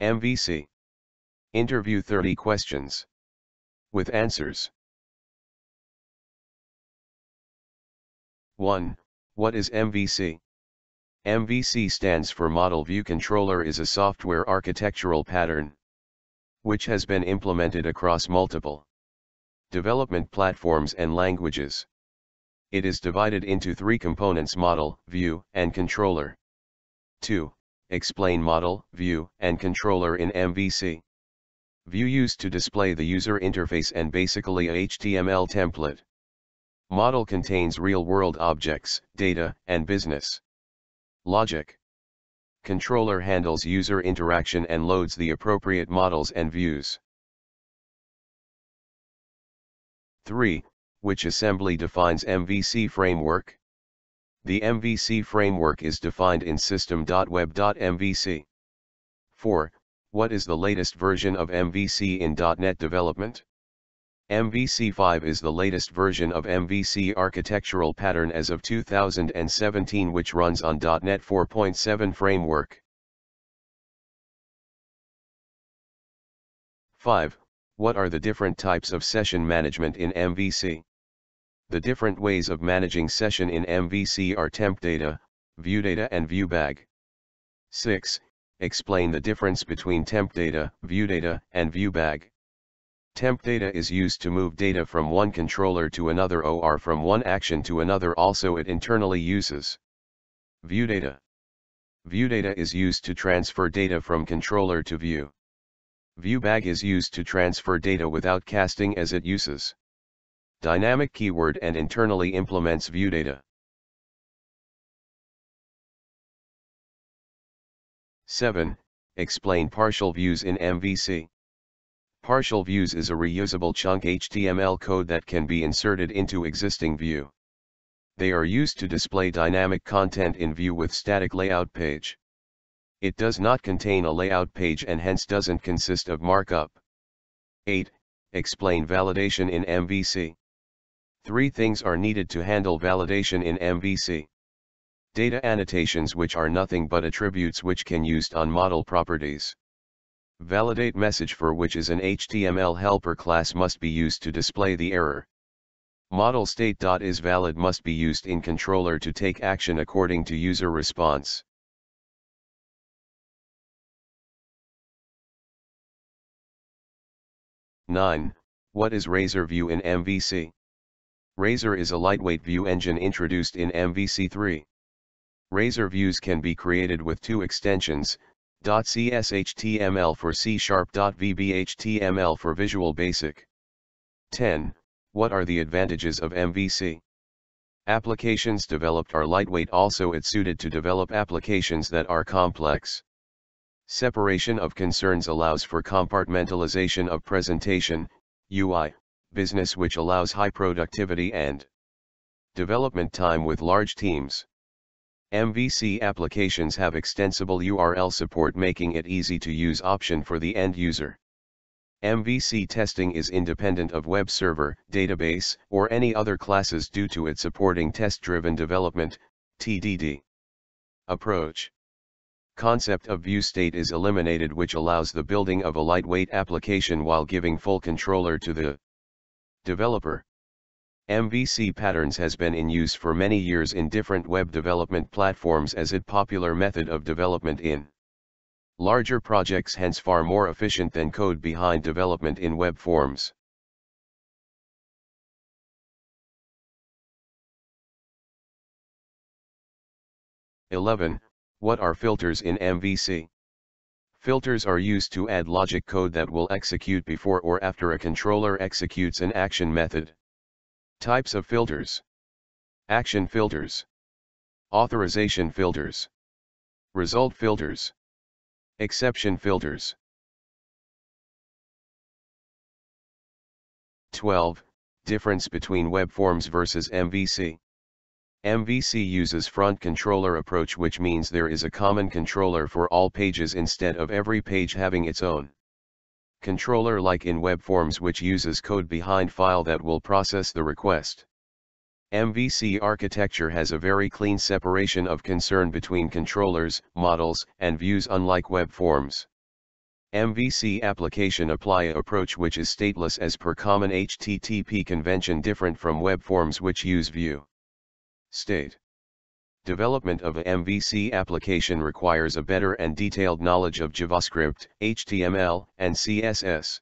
MVC. Interview 30 questions. With answers. 1. What is MVC? MVC stands for Model View Controller is a software architectural pattern which has been implemented across multiple development platforms and languages. It is divided into three components model, view, and controller. 2. Explain model, view, and controller in MVC. View used to display the user interface and basically a HTML template. Model contains real-world objects, data, and business. Logic. Controller handles user interaction and loads the appropriate models and views. 3. Which assembly defines MVC framework? The MVC framework is defined in system.web.mvc. 4. What is the latest version of MVC in .NET development? MVC5 is the latest version of MVC architectural pattern as of 2017 which runs on .NET 4.7 framework. 5. What are the different types of session management in MVC? The different ways of managing session in MVC are temp data, view data and view bag. 6. Explain the difference between temp data, view data, and view bag. Temp data is used to move data from one controller to another or from one action to another also it internally uses. View data. View data is used to transfer data from controller to view. View bag is used to transfer data without casting as it uses. Dynamic keyword and internally implements view data. 7. Explain partial views in MVC. Partial views is a reusable chunk HTML code that can be inserted into existing view. They are used to display dynamic content in view with static layout page. It does not contain a layout page and hence doesn't consist of markup. 8. Explain validation in MVC. Three things are needed to handle validation in MVC. Data annotations which are nothing but attributes which can used on model properties. Validate message for which is an HTML helper class must be used to display the error. Model state.is valid must be used in controller to take action according to user response. Nine. What is Razor View in MVC? Razor is a lightweight view engine introduced in MVC3. Razor views can be created with two extensions, .cshtml for C Sharp. VBHTML for Visual Basic. 10. What are the advantages of MVC? Applications developed are lightweight also it suited to develop applications that are complex. Separation of concerns allows for compartmentalization of presentation, UI, business which allows high productivity and development time with large teams. MVC applications have extensible URL support making it easy to use option for the end user. MVC testing is independent of web server, database, or any other classes due to its supporting test-driven development, TDD. Approach Concept of view state is eliminated which allows the building of a lightweight application while giving full controller to the developer. MVC patterns has been in use for many years in different web development platforms as a popular method of development in larger projects hence far more efficient than code behind development in web forms. Eleven. What are filters in MVC? Filters are used to add logic code that will execute before or after a controller executes an action method. Types of filters. Action filters. Authorization filters. Result filters. Exception filters. 12. Difference between web forms versus MVC. MVC uses front controller approach which means there is a common controller for all pages instead of every page having its own controller like in web forms which uses code behind file that will process the request. MVC architecture has a very clean separation of concern between controllers, models, and views unlike web forms. MVC application apply approach which is stateless as per common HTTP convention different from web forms which use view. State. Development of a MVC application requires a better and detailed knowledge of JavaScript, HTML, and CSS.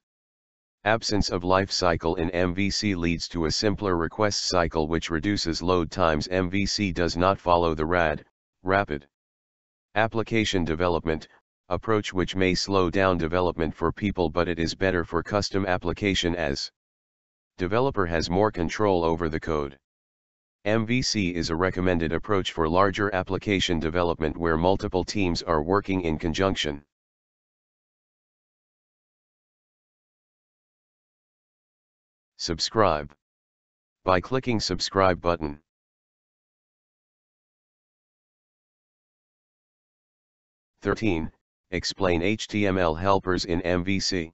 Absence of life cycle in MVC leads to a simpler request cycle which reduces load times MVC does not follow the RAD, rapid application development, approach which may slow down development for people but it is better for custom application as developer has more control over the code. MVC is a recommended approach for larger application development where multiple teams are working in conjunction. Subscribe. By clicking subscribe button. Thirteen, Explain HTML helpers in MVC.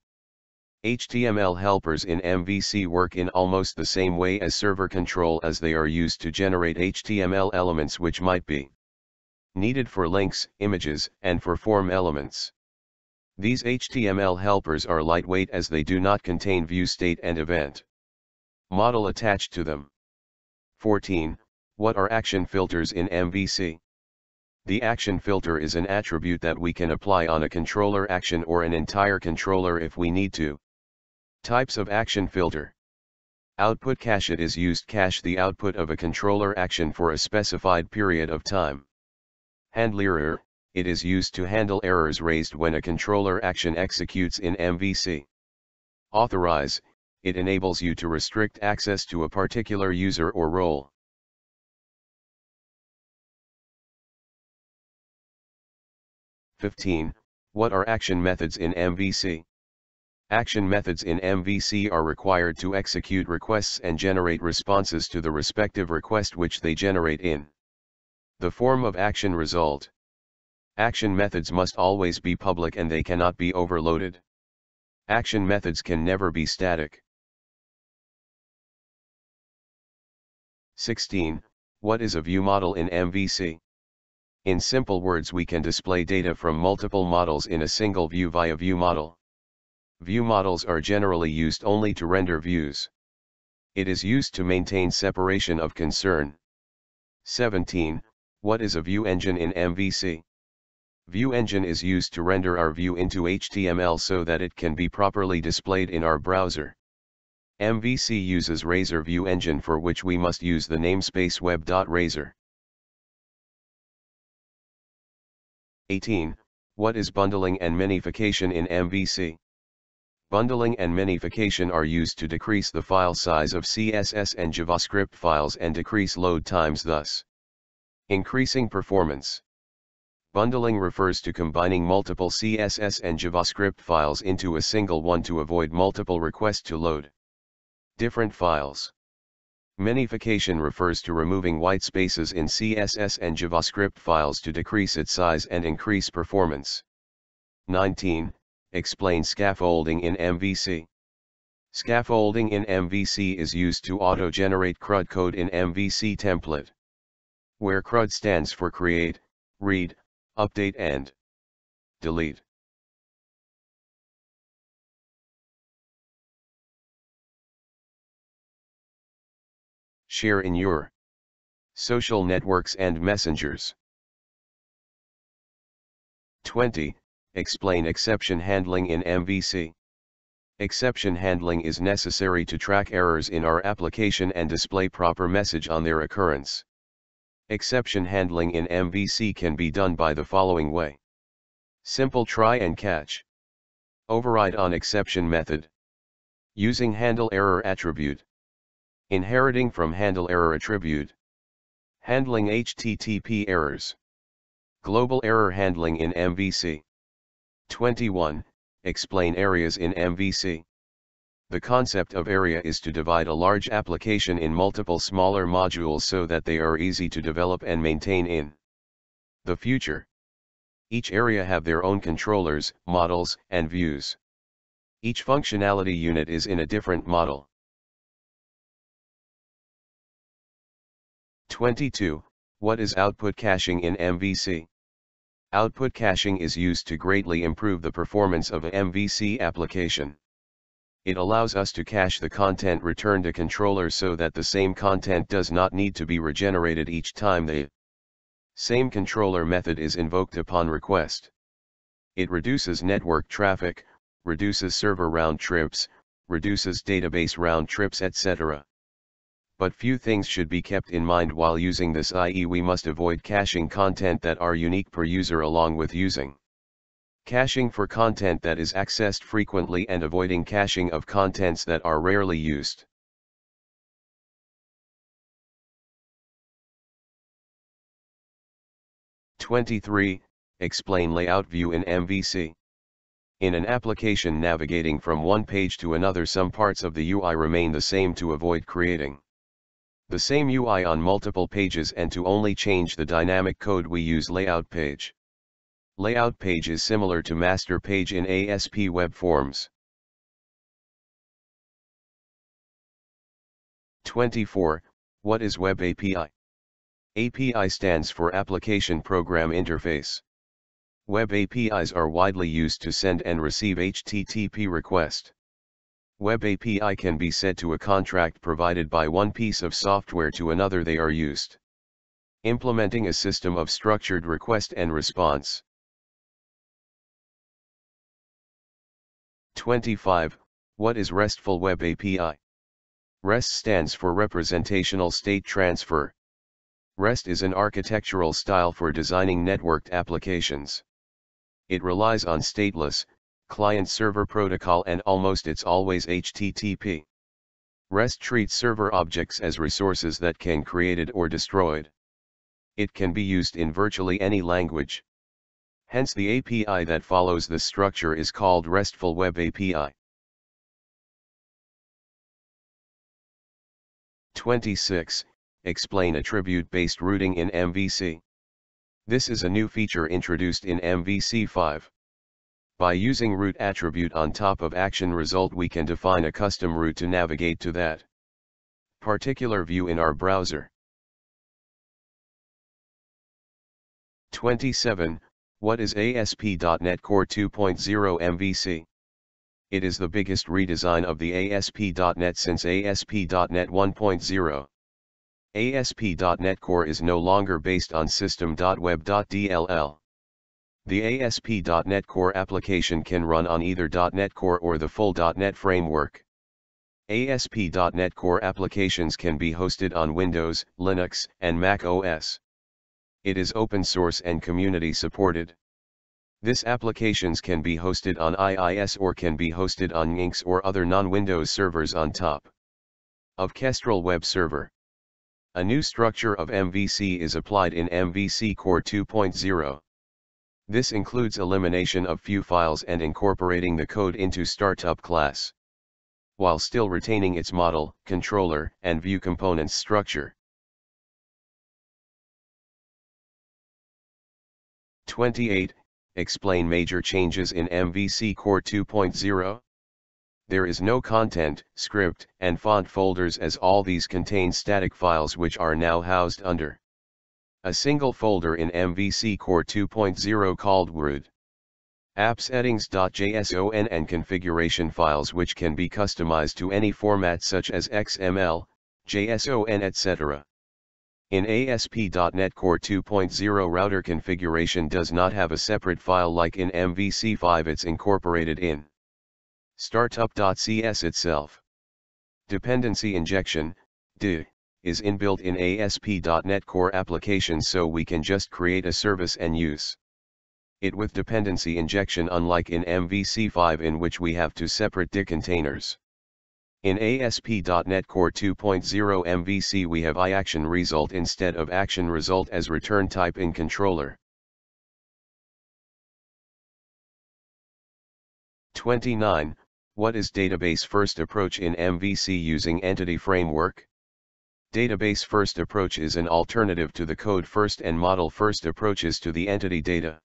HTML helpers in MVC work in almost the same way as server control as they are used to generate HTML elements which might be needed for links, images, and for form elements. These HTML helpers are lightweight as they do not contain view state and event model attached to them. 14. What are action filters in MVC? The action filter is an attribute that we can apply on a controller action or an entire controller if we need to. Types of action filter. Output cache it is used cache the output of a controller action for a specified period of time. Handler error, it is used to handle errors raised when a controller action executes in MVC. Authorize, it enables you to restrict access to a particular user or role. 15. What are action methods in MVC? Action methods in MVC are required to execute requests and generate responses to the respective request which they generate in the form of action result. Action methods must always be public and they cannot be overloaded. Action methods can never be static. 16. What is a view model in MVC? In simple words we can display data from multiple models in a single view via view model. View models are generally used only to render views. It is used to maintain separation of concern. 17. What is a view engine in MVC? View engine is used to render our view into HTML so that it can be properly displayed in our browser. MVC uses Razor View Engine for which we must use the namespace web.razor. 18. What is bundling and minification in MVC? Bundling and minification are used to decrease the file size of CSS and JavaScript files and decrease load times thus increasing performance. Bundling refers to combining multiple CSS and JavaScript files into a single one to avoid multiple requests to load different files. Minification refers to removing white spaces in CSS and JavaScript files to decrease its size and increase performance. 19. Explain scaffolding in MVC. Scaffolding in MVC is used to auto-generate CRUD code in MVC template. Where CRUD stands for create, read, update and delete. share in your social networks and messengers. 20. Explain exception handling in MVC. Exception handling is necessary to track errors in our application and display proper message on their occurrence. Exception handling in MVC can be done by the following way. Simple try and catch. Override on exception method. Using handle error attribute. Inheriting from handle error attribute. Handling HTTP errors. Global error handling in MVC. 21. Explain areas in MVC. The concept of area is to divide a large application in multiple smaller modules so that they are easy to develop and maintain in the future. Each area have their own controllers, models, and views. Each functionality unit is in a different model. 22. What is output caching in MVC? Output caching is used to greatly improve the performance of a MVC application. It allows us to cache the content returned to controller so that the same content does not need to be regenerated each time the same controller method is invoked upon request. It reduces network traffic, reduces server round trips, reduces database round trips etc. But few things should be kept in mind while using this i.e. we must avoid caching content that are unique per user along with using caching for content that is accessed frequently and avoiding caching of contents that are rarely used. Twenty-three, explain layout view in MVC. In an application navigating from one page to another some parts of the UI remain the same to avoid creating the same UI on multiple pages and to only change the dynamic code we use layout page. Layout page is similar to master page in ASP web forms. 24. What is Web API? API stands for Application Program Interface. Web APIs are widely used to send and receive HTTP request. Web API can be set to a contract provided by one piece of software to another they are used. Implementing a system of structured request and response. 25. What is RESTful Web API? REST stands for Representational State Transfer. REST is an architectural style for designing networked applications. It relies on stateless, client-server protocol and almost it's always HTTP. REST treats server objects as resources that can created or destroyed. It can be used in virtually any language. Hence the API that follows this structure is called RESTful Web API. 26. Explain attribute-based routing in MVC. This is a new feature introduced in MVC 5. By using route attribute on top of action result we can define a custom route to navigate to that particular view in our browser. 27. What is ASP.NET Core 2.0 MVC? It is the biggest redesign of the ASP.NET since ASP.NET 1.0. ASP.NET Core is no longer based on system.web.dll. The ASP.NET Core application can run on either .NET Core or the full .NET framework. ASP.NET Core applications can be hosted on Windows, Linux, and Mac OS. It is open source and community supported. This applications can be hosted on IIS or can be hosted on Nginx or other non-Windows servers on top of Kestrel web server. A new structure of MVC is applied in MVC Core 2.0. This includes elimination of few files and incorporating the code into startup class. While still retaining its model, controller, and view components structure. 28. Explain major changes in MVC Core 2.0. There is no content, script, and font folders as all these contain static files which are now housed under a single folder in MVC Core 2.0 called Root. App settings.json and configuration files which can be customized to any format such as XML, JSON etc. In ASP.NET Core 2.0 router configuration does not have a separate file like in MVC5 it's incorporated in startup.cs itself. Dependency injection, DI, is inbuilt in ASP.NET Core applications so we can just create a service and use it with dependency injection unlike in MVC5 in which we have two separate DI containers. In ASP.NET Core 2.0 MVC we have iAction result instead of action result as return type in controller. 29. What is database first approach in MVC using entity framework? Database first approach is an alternative to the code first and model first approaches to the entity data.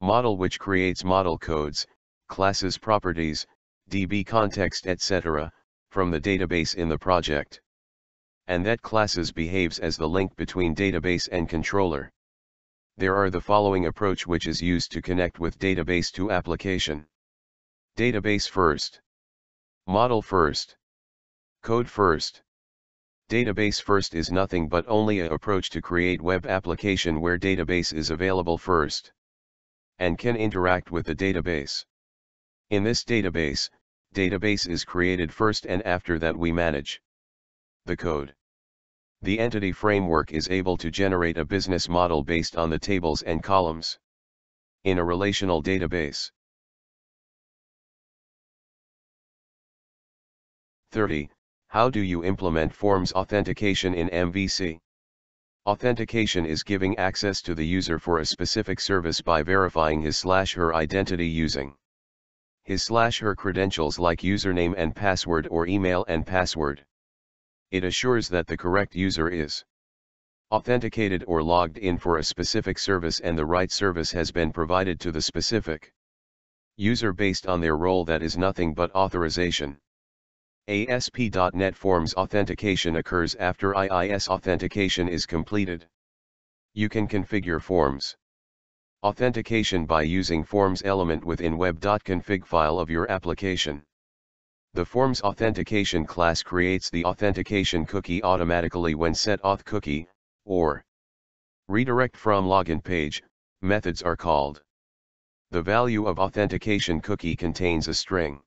Model which creates model codes, classes properties, DB context etc from the database in the project. And that classes behaves as the link between database and controller. There are the following approach which is used to connect with database to application. Database first. Model first. Code first. Database first is nothing but only a approach to create web application where database is available first. And can interact with the database. In this database, database is created first and after that we manage the code. The entity framework is able to generate a business model based on the tables and columns in a relational database. 30. How do you implement forms authentication in MVC? Authentication is giving access to the user for a specific service by verifying his slash her identity using his slash her credentials like username and password or email and password. It assures that the correct user is authenticated or logged in for a specific service and the right service has been provided to the specific user based on their role that is nothing but authorization. ASP.NET Forms authentication occurs after IIS authentication is completed. You can configure forms authentication by using forms element within web.config file of your application. The forms authentication class creates the authentication cookie automatically when set auth cookie, or redirect from login page, methods are called. The value of authentication cookie contains a string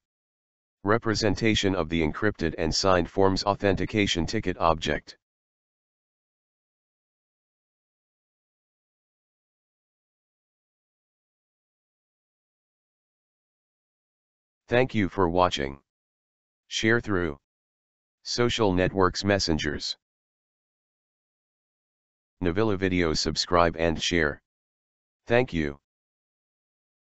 representation of the encrypted and signed forms authentication ticket object. Thank you for watching. Share through social networks messengers. Navilu videos subscribe and share. Thank you.